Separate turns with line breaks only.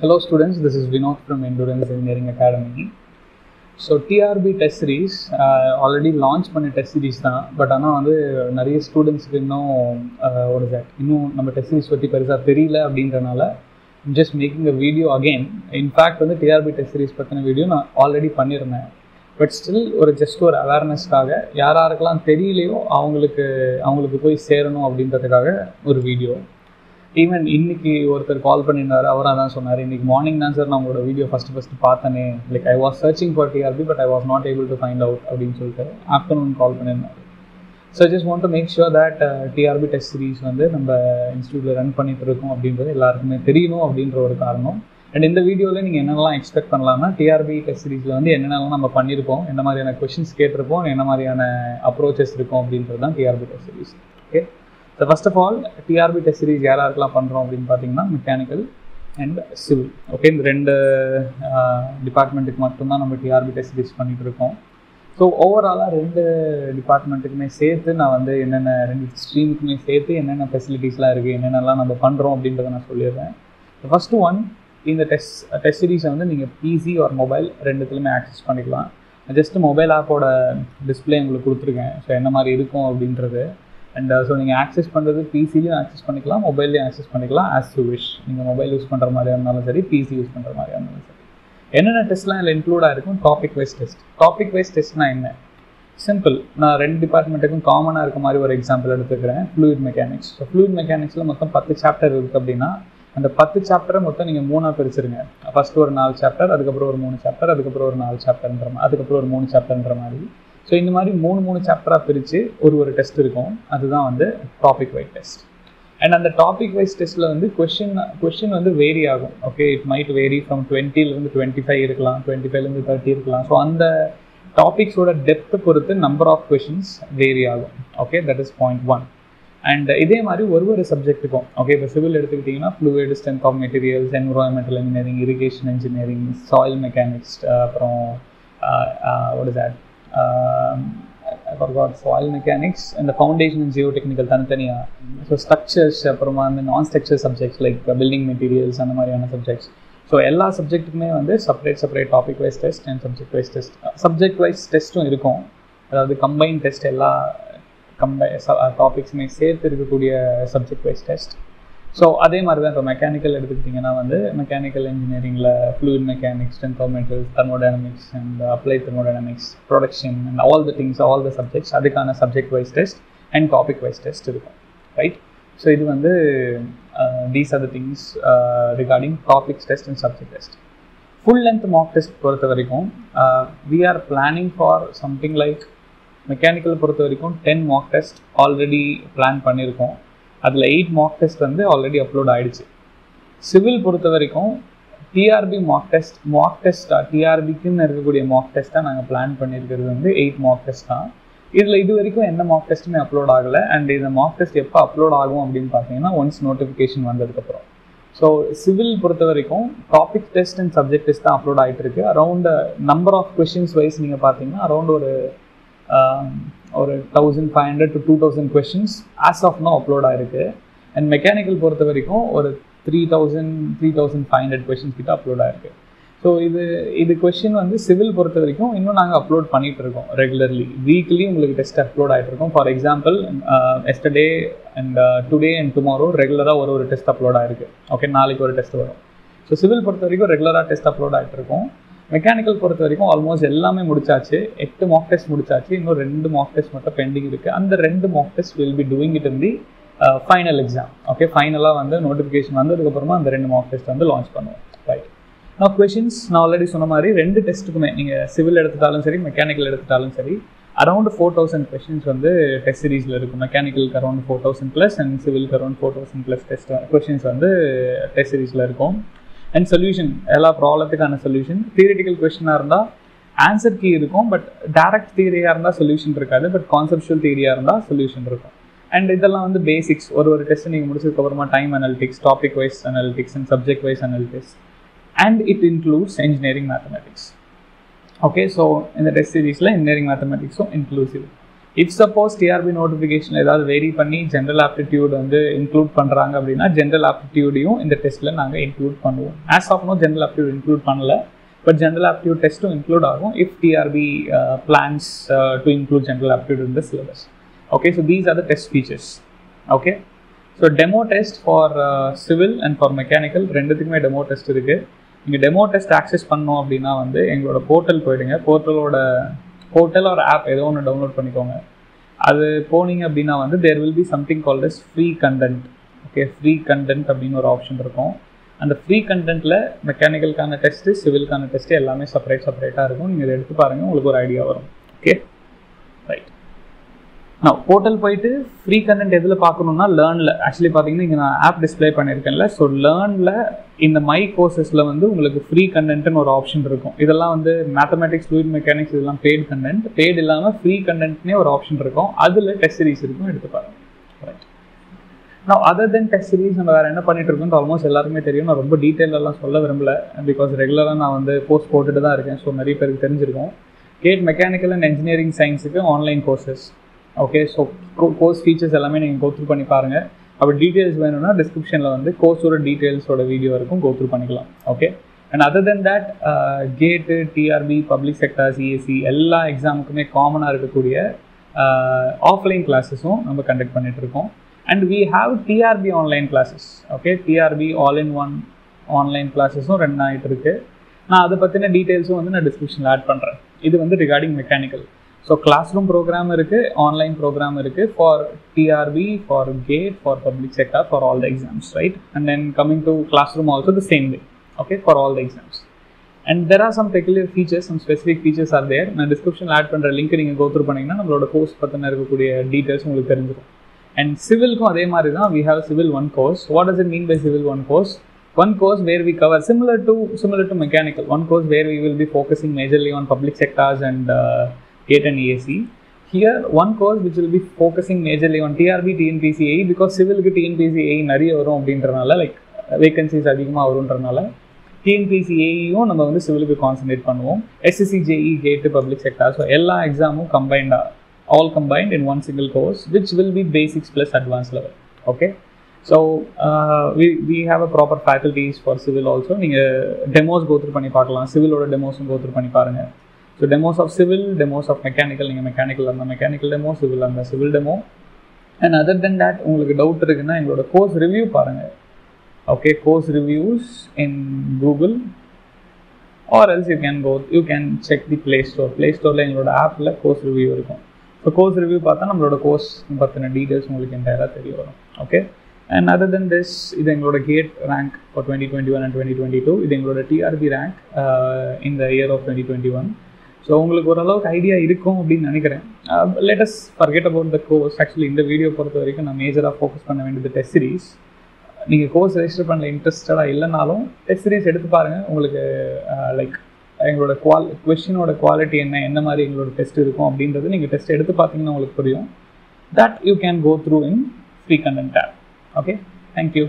Hello students, this is Vinod from Endurance Engineering Academy. So TRB test series already launch பண்ண test series தான். But ஆனால் வந்து நிறைய ஸ்டூடெண்ட்ஸுக்கு இன்னும் uh, ஒரு that? இன்னும் நம்ம டெஸ்ட் சீரீஸ் பற்றி பெருசாக தெரியல அப்படின்றனால just making a video again in fact வந்து டிஆர்பி டெஸ்ட் சீரீஸ் பற்றின வீடியோ நான் ஆல்ரெடி பண்ணியிருந்தேன். பட் ஸ்டில் ஒரு ஜஸ்ட் ஒரு அவேர்னஸ்க்காக யார் யாருக்கெல்லாம் தெரியலையோ அவங்களுக்கு அவங்களுக்கு போய் சேரணும் அப்படின்றதுக்காக ஒரு வீடியோ ஈவன் இன்னைக்கு ஒருத்தர் கால் பண்ணியிருந்தார் அவராக தான் சொன்னார். இன்னைக்கு மார்னிங் தான் சார் நான் உங்களோட வீடியோ ஃபஸ்ட்டு ஃபஸ்ட்டு பார்த்தனே. Like I was searching for TRB but I was not able to find out அப்படின்னு சொல்லிட்டு ஆஃப்டர்நூன் கால் பண்ணியிருந்தார். So just want to make sure that TRB test series வந்து நம்ம இன்ஸ்டியூட்டில் ரன் பண்ணிட்டு இருக்கோம் அப்படின்றது எல்லாருக்குமே தெரியணும் அப்படின்ற ஒரு காரணம். அண்ட் இந்த வீடியோவில் நீங்கள் என்னென்னலாம் எக்ஸ்பெக்ட் பண்ணலாம்னா டிஆர்பி டெஸ்ட் சீரீஸில் வந்து என்னென்னலாம் நம்ம பண்ணியிருப்போம் என்ன மாதிரியான கொஷின்ஸ் கேட்டிருப்போம் என்ன மாதிரியான அப்ரோச்சஸ் இருக்கும் அப்படின்றது தான் TRB test series okay so first of all TRB test series யார் யாருக்கெல்லாம் பண்ணுறோம் அப்படின்னு பார்த்தீங்கன்னா மெக்கானிக்கல் அண்ட் சிவில் ஓகே இந்த ரெண்டு டிபார்ட்மெண்ட்டுக்கு மட்டும்தான் நம்ம டிஆர்பி டெஸ்ட் சீரிஸ் பண்ணிகிட்டு இருக்கோம். ஸோ ஓவராலாக ரெண்டு டிபார்ட்மெண்ட்டுக்குமே சேர்த்து நான் வந்து என்னென்ன ரெண்டு ஸ்ட்ரீமுக்குமே சேர்த்து என்னென்ன ஃபெசிலிட்டிஸ்லாம் இருக்குது என்னென்னலாம் நம்ம பண்ணுறோம் அப்படின்றத நான் சொல்லிடுறேன். ஃபஸ்ட்டு ஒன் இந்த டெஸ்ட் டெஸ்ட் சீரிஸை வந்து நீங்கள் பிசி ஒரு மொபைல் ரெண்டுத்துலையுமே ஆக்சஸ் பண்ணிக்கலாம். ஜஸ்ட்டு மொபைல் ஆப்போட டிஸ்பிளே உங்களுக்கு கொடுத்துருக்கேன். ஸோ என்ன மாதிரி இருக்கும் அப்படின்றது. அண்ட் ஸோ uh, நீங்கள் ஆக்சஸ் பண்ணுறது பிசிலையும் ஆக்சஸ் பண்ணிக்கலாம் மொபைல்லையும் ஆக்சஸ் பண்ணிக்கலாம் ஆஸ் யூ விஷ் நீங்கள் மொபைல் யூஸ் பண்ணுற மாதிரியா இருந்தாலும் சரி பிசி யூஸ் பண்ணுற மாதிரியா இருந்தாலும் சரி. என்னென்ன டெஸ்ட்லாம் இதில் இன்க்ளூடாக இருக்கும்? Topic wise test topic wise டெஸ்ட்னா என்ன? சிம்பிள் நான் ரெண்டு டிபார்ட்மெண்ட்டுக்கும் காமனாக இருக்க மாதிரி ஒரு எக்ஸாம்பிள் எடுத்துக்கிறேன். ஃப்ளூயிட் மெக்கானிக்ஸ் ஸோ ஃப்ளூயிட் மெக்கானிக்ஸில் மொத்தம் பத்து சாப்டர் இருக்குது அப்படின்னா அந்த பத்து சாப்டரை மொத்தம் நீங்கள் மூணாக பிரிச்சிருங்க. ஃபஸ்ட்டு ஒரு நாலு சாப்டர் அதுக்கப்புறம் ஒரு மூணு சாப்டர் அதுக்கப்புறம் ஒரு நாலு சாப்டர்ன்ற மாதிரி அதுக்கப்புறம் ஒரு மூணு சாப்டர்ன்ற மாதிரி. ஸோ இந்த மாதிரி மூணு மூணு சாப்டராக பிரித்து ஒரு ஒரு டெஸ்ட் இருக்கும். அதுதான் வந்து டாபிக் வைஸ் டெஸ்ட் அண்ட் அந்த டாபிக் வைஸ் டெஸ்ட்டில் வந்து கொஷின் கொஷின் வந்து வேரி ஆகும். Okay it might vary from டுவெண்ட்டிலேருந்து twenty five இருக்கலாம் டுவெண்ட்டி ஃபைவ்லேருந்து தேர்ட்டி இருக்கலாம். ஸோ அந்த டாபிக்ஸோட டெப்த்தை பொறுத்து நம்பர் ஆஃப் கொஷின்ஸ் வேரி ஆகும். Okay that is point one and இதே மாதிரி ஒரு ஒரு சப்ஜெக்ட்டுக்கும் ஓகே இப்போ சிவில் எடுத்துக்கிட்டிங்கன்னா fluid strength of materials environmental engineering irrigation engineering soil mechanics அப்புறம் ஒரு that I um, I forgot soil mechanics and the foundation தனித்தனியாக ஸோ ஸ்ட்ரக்சர்ஸ் அப்புறமா அந்த நான் structure subjects like building materials அந்த மாதிரியான சப்ஜெக்ட்ஸ் ஸோ எல்லா சப்ஜெக்ட்டுக்குமே வந்து separate separate topic wise test and subject wise test subject wise டெஸ்ட்டும் இருக்கும். அதாவது கம்பைன் டெஸ்ட் எல்லா கம்பை டாபிக்ஸுமே சேர்த்து இருக்கக்கூடிய சப்ஜெக்ட் வைஸ் டெஸ்ட் ஸோ அதே மாதிரி தான் இப்போ மெக்கானிக்கல் எடுத்துக்கிட்டிங்கன்னா வந்து மெக்கானிக்கல் இன்ஜினியரிங்கில் fluid mechanics டென்தோமெட்டல்ஸ் thermodynamics and apply thermodynamics production and all the things all the subjects அதுக்கான subject wise test and topic wise test இருக்கும். ரைட் ஸோ இது வந்து these are the things regarding topics test and subject test full length mock test பொறுத்த வரைக்கும் we are planning for something like mechanical பொறுத்த வரைக்கும் ten mock test already plan பண்ணியிருக்கோம். அதில் eight mark test வந்து already upload ஆகிடுச்சு civil பொறுத்த வரைக்கும் டிஆர்பி மார்க் டெஸ்ட் மார்க் டெஸ்ட்டாக டிஆர்பிக்குன்னு இருக்கக்கூடிய மார்க் டெஸ்ட்டாக நாங்கள் பிளான் பண்ணியிருக்கிறது வந்து எயிட் மார்க் டெஸ்ட் தான். இதில் இது வரைக்கும் எந்த மார்க் டெஸ்ட்டுமே அப்லோட் ஆகலை. அண்ட் இந்த மார்க் டெஸ்ட் எப்போ அப்லோட் ஆகும் அப்படின்னு பார்த்தீங்கன்னா ஒன்ஸ் நோட்டிஃபிகேஷன் வந்ததுக்கப்புறம் ஸோ சிவில் பொறுத்த வரைக்கும் topic test and subject test தான் அப்லோட் ஆகிட்டு இருக்கு. Around number of questions wise நீங்கள் பார்த்தீங்கன்னா அரௌண்ட் ஒரு ஒரு thousand five hundred to two thousand questions as of now upload ஆயிருக்கு. அண்ட் மெக்கானிக்கல் பொறுத்த வரைக்கும் ஒரு three thousand three thousand five hundred questions கிட்ட அப்லோட் ஆயிருக்கு. ஸோ இது இது கொஷின் வந்து சிவில் பொறுத்த வரைக்கும் இன்னும் நாங்கள் அப்லோட் பண்ணிட்டு இருக்கோம் ரெகுலர்லி வீக்லி உங்களுக்கு டெஸ்ட் அப்லோட் ஆகிட்டு இருக்கோம். For example yesterday and today and tomorrow ரெகுலராக ஒரு ஒரு டெஸ்ட் அப்லோட் ஆயிருக்கு. ஓகே நாளைக்கு ஒரு டெஸ்ட் வரும். ஸோ சிவில் பொறுத்த வரைக்கும் ரெகுலராக டெஸ்ட் அப்லோட் ஆகிட்டு இருக்கோம். மெக்கானிக்கல் பொறுத்த வரைக்கும் ஆல்மோஸ்ட் எல்லாமே முடிச்சாச்சு. எட்டு மாக் டெஸ்ட் முடிச்சாச்சு. இன்னும் ரெண்டு மாக் டெஸ்ட் மட்டும் பெண்டிங் இருக்குது அந்த ரெண்டு mock test will be doing it in the final exam okay ஃபைனலாக வந்து நோட்டிஃபிகேஷன் வந்ததுக்கப்புறமா அந்த ரெண்டு மார்க் டெஸ்ட் வந்து லான்ச் பண்ணுவோம். ரைட் நான் கொஷின்ஸ் நான் ஆல்ரெடி சொன்ன மாதிரி ரெண்டு டெஸ்ட்டுக்குமே நீங்கள் சிவில் எடுத்துட்டாலும் சரி மெக்கானிக்கல் எடுத்துட்டாலும் சரி அரௌண்ட் ஃபோர் தௌசண்ட் கொஷின்ஸ் வந்து டெஸ்ட் சீரீஸில் இருக்கும் மெக்கானிக்கலுக்கு around four thousand plus and சிவிலுக்கு around four thousand plus test questions வந்து டெஸ்ட் சீரீஸில் இருக்கும். அண்ட் சொல்யூஷன் எல்லா ப்ராப்ளத்துக்கான சொல்யூஷன் தியரிட்டிக்கல் கொஸ்டினாக இருந்தால் ஆன்சர் கீ இருக்கும் பட் டேரக்ட் தியரியாக இருந்தால் சொல்யூஷன் இருக்காது பட் கான்செப்ஷுவல் தியரியாக இருந்தால் சொல்யூஷன் இருக்கும். அண்ட் இதெல்லாம் வந்து பேசிக்ஸ் ஒரு ஒரு டெஸ்ட் நீங்கள் முடிச்சதுக்கப்புறமா time analytics topic wise analytics and subject wise analytics and it includes engineering mathematics okay so இந்த டெஸ்ட் சீரீஸில் engineering மேத்தமெட்டிக்ஸும் inclusive if suppose TRB notification ஏதாவது வெரி பண்ணி ஜென்ரல் ஆப்டிடியூட் வந்து இன்க்ளூட் பண்ணுறாங்க அப்படின்னா ஜென்ரல் ஆப்டிடியூடையும் இந்த டெஸ்ட்டில் நாங்கள் இன்க்ளூட் பண்ணுவோம். As of now general aptitude include பண்ணல. பட் ஜென்ரல் ஆப்டிடியூட் டெஸ்ட்டும் இன்க்ளூட் ஆகும் if TRB plans to include general aptitude in the syllabus okay so these are the test features okay so demo test for civil and for mechanical ரெண்டுத்துக்குமே demo test இருக்குது நீங்கள் demo test access பண்ணோம் அப்படின்னா வந்து எங்களோட portal போயிடுங்க. போர்ட்டலோட portal ஒரு app ஏதோ ஒன்று டவுன்லோட் பண்ணிக்கோங்க. அது போனீங்க அப்படின்னா வந்து there will be something called as free content okay free content அப்படின்னு ஒரு ஆப்ஷன் இருக்கும். அந்த ஃப்ரீ கண்டென்ட்டில் மெக்கானிக்கலுக்கான டெஸ்ட்டு சிவிலுக்கான டெஸ்ட்டு எல்லாமே செப்பரேட் செப்பரேட்டாக இருக்கும். நீங்கள் இதை எடுத்து பாருங்கள் உங்களுக்கு ஒரு ஐடியா வரும். ஓகே நான் போர்ட்டல் போயிட்டு ஃப்ரீ கண்டென்ட் எதில் பார்க்கணுன்னா லேர்னில் ஆக்சுவலி பார்த்தீங்கன்னா இங்கே நான் ஆப் டிஸ்பிளே பண்ணியிருக்கேன்ல. ஸோ லேர்னில் இந்த மை கோர்சஸில் வந்து உங்களுக்கு ஃப்ரீ கண்டென்ட்னு ஒரு ஆப்ஷன் இருக்கும். இதெல்லாம் வந்து மேத்தமெட்டிக்ஸ் ஃப்ளூயிட் மெக்கானிக்ஸ் இதெல்லாம் பெய்டு கண்டென்ட் பெய்டு இல்லாமல் ஃப்ரீ கண்டென்ட்னே ஒரு ஆப்ஷன் இருக்கும். அதில் டெஸ்ட் சீரிஸ் இருக்கும் எடுத்து பாருங்க. ரைட் நான் அதர் தென் டெஸ்ட் சீரிஸ் நம்ம வேறு என்ன பண்ணிட்டு இருக்கோம் ஆல்மோஸ்ட் எல்லாருமே தெரியும். நான் ரொம்ப டீட்டெயிலெல்லாம் சொல்ல விரும்பல. பிகாஸ் ரெகுலராக நான் வந்து போஸ்ட் போட்டுட்டு தான் இருக்கேன். ஸோ நிறைய பேருக்கு தெரிஞ்சிருக்கோம். GATE mechanical and engineering சயின்ஸுக்கு online courses okay so course features எல்லாமே நீங்கள் கோத்ரூ பண்ணி பாருங்கள் அப்படி டீட்டெயில்ஸ் வேணும்னா டிஸ்கிரிப்ஷனில் வந்து கோர்ஸோட டீட்டெயில்ஸோட வீடியோ இருக்கும் கோத்ரூ பண்ணிக்கலாம். Okay and other than that GATE TRB public sector CSC எல்லா எக்ஸாமுக்குமே காமனாக இருக்கக்கூடிய uh, ஆஃப்லைன் கிளாஸஸும் நம்ம கண்டக்ட் பண்ணிகிட்ருக்கோம் இருக்கோம். And we have TRB online classes okay TRB all in one online கிளாஸஸும் run ஆகிட்டு இருக்கு. நான் அதை பற்றின டீட்டெயில்ஸும் வந்து நான் டிஸ்கிரிப்ஷனில் ஆட் பண்ணுறேன் இது வந்து recording mechanical so classroom program இருக்குது ஆன்லைன் ப்ரோக்ராம் இருக்குது for TRB for GATE for public sector for all the exams right and then coming to classroom also the same way okay for all the exams and there are some peculiar features some specific features are there நான் டிஸ்கிரிப்ஷனில் add பண்ணுற link நீங்கள் go through பண்ணிங்கன்னா நம்மளோட course பற்றின இருக்கக்கூடிய details உங்களுக்கு தெரிஞ்சிடும் அண்ட் சிவிலுக்கும் அதே மாதிரி தான் we have civil one course what does it mean by civil one course one course where we cover similar to similar to mechanical. One course where we will be focusing majorly on public sectors and uh, gate and EAC here one course which will be focusing majorly on TRB TNPCA because civil க்கு TNPCA நிறைய வரும் அப்படின்றனால like vacancies அதிகமாக வரும்ன்றனால டிஎன்பிசிஏயும் நம்ம வந்து சிவிலுக்கு concentrate பண்ணுவோம். SSC JE GATE public sector so எல்லா எக்ஸாமும் கம்பைண்டாக all combined in one single course which will be basics plus advance level okay so we we have a proper faculties for civil also நீங்கள் demos go through பண்ணி பார்க்கலாம். சிவிலோட டெமோஸும் go through பண்ணி பாருங்கள் so demos of civil demos of mechanical நீங்கள் mechanical அந்த mechanical demo civil அந்த civil demo and other than that உங்களுக்கு டவுட் இருக்குன்னா எங்களோட கோர்ஸ் ரிவ்யூ பாருங்கள் okay course reviews in Google or else you can go you can check the play store play ஸ்டோரில் எங்களோட ஆப்பில் கோர்ஸ் ரிவ்யூ இருக்கும். So course review பார்த்தா நம்மளோட கோர்ஸ் பற்றின டீட்டெயில்ஸ் உங்களுக்கு என்டையராக தெரிய வரும். Okay and other then this இது எங்களோட GATE rank for twenty twenty one and twenty twenty two இது எங்களோட டிஆர்பி ரேங்க் இந்த year of twenty twenty one so உங்களுக்கு ஓரளவுக்கு ஐடியா இருக்கும் அப்படின்னு நினைக்கிறேன். Latest forget about the course actually இந்த வீடியோ பொறுத்த வரைக்கும் நான் மேஜராக ஃபோக்கஸ் பண்ண வேண்டியது டெஸ்ட் சீரீஸ் நீங்கள் கோர்ஸ் ரெஜிஸ்டர் பண்ணல இன்ட்ரெஸ்டடாக இல்லைனாலும் டெஸ்ட் சீரிஸ் எடுத்து பாருங்கள் உங்களுக்கு uh, லைக் எங்களோட குவால் கொஷினோட குவாலிட்டி என்ன என்ன மாதிரி எங்களோட டெஸ்ட் இருக்கும் அப்படின்றது நீங்கள் டெஸ்ட் எடுத்து பார்த்தீங்கன்னா உங்களுக்கு புரியும். That you can go through in free content app okay thank you